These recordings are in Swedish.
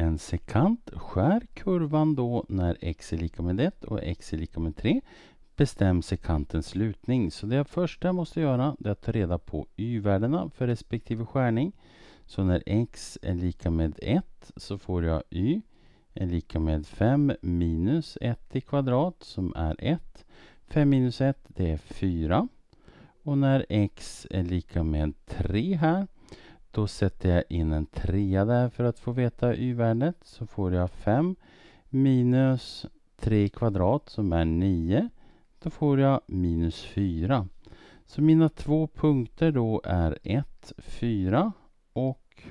en sekant. Skär kurvan då när x är lika med 1 och x är lika med 3. Bestäm sekantens lutning. Så det första jag måste göra är att ta reda på y-värdena för respektive skärning. Så när x är lika med 1 så får jag y är lika med 5 minus 1 i kvadrat som är 1. 5 minus 1 det är 4. Och när x är lika med 3 här då sätter jag in en trea där för att få veta y-värdet. Så får jag 5 minus 3 kvadrat som är 9. Då får jag minus 4. Så mina två punkter då är 1, 4 och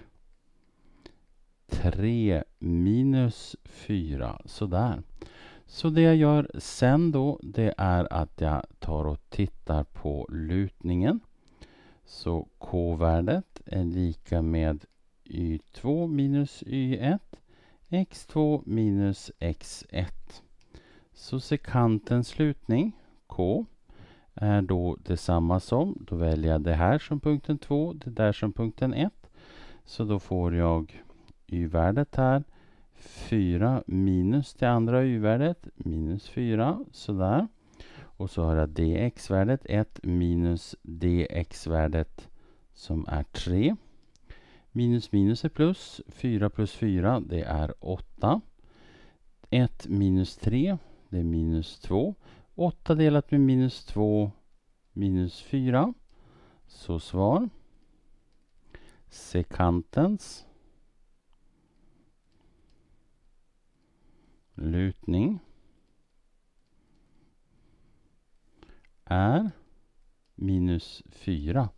3 minus 4. Sådär. Så det jag gör sen då det är att jag tar och tittar på lutningen. Så k-värdet är lika med y2 minus y1 x2 minus x1. Så sekantens slutning k är då detsamma som, då väljer jag det här som punkten 2, det där som punkten 1. Så då får jag y-värdet här 4 minus det andra y-värdet minus 4, sådär. Och så har jag dx-värdet 1 minus dx-värdet som är 3. Minus minus är plus. 4 plus 4 det är 8. 1 minus 3 det är minus 2. 8 delat med minus 2 minus 4. Så svar. Sekantens lutning är minus 4.